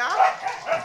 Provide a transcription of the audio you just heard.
y'all.